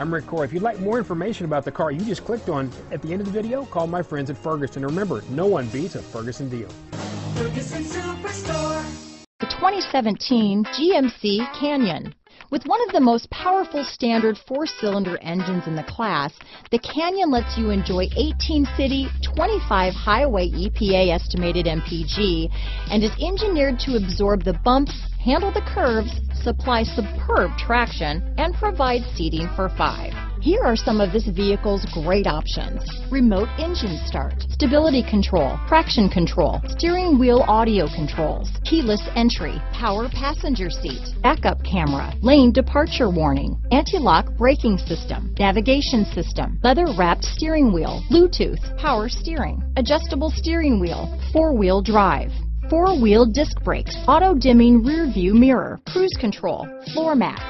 I'm Rick Core. If you'd like more information about the car you just clicked on at the end of the video, call my friends at Ferguson. Remember, no one beats a Ferguson deal. Ferguson Superstore. The 2017 GMC Canyon. With one of the most powerful standard four-cylinder engines in the class, the Canyon lets you enjoy 18 city, 25 highway EPA estimated MPG, and is engineered to absorb the bumps, handle the curves, supply superb traction, and provide seating for five. Here are some of this vehicle's great options. Remote engine start, stability control, traction control, steering wheel audio controls, keyless entry, power passenger seat, backup camera, lane departure warning, anti-lock braking system, navigation system, leather wrapped steering wheel, Bluetooth, power steering, adjustable steering wheel, four-wheel drive, four-wheel disc brakes, auto-dimming rear view mirror, cruise control, floor mats,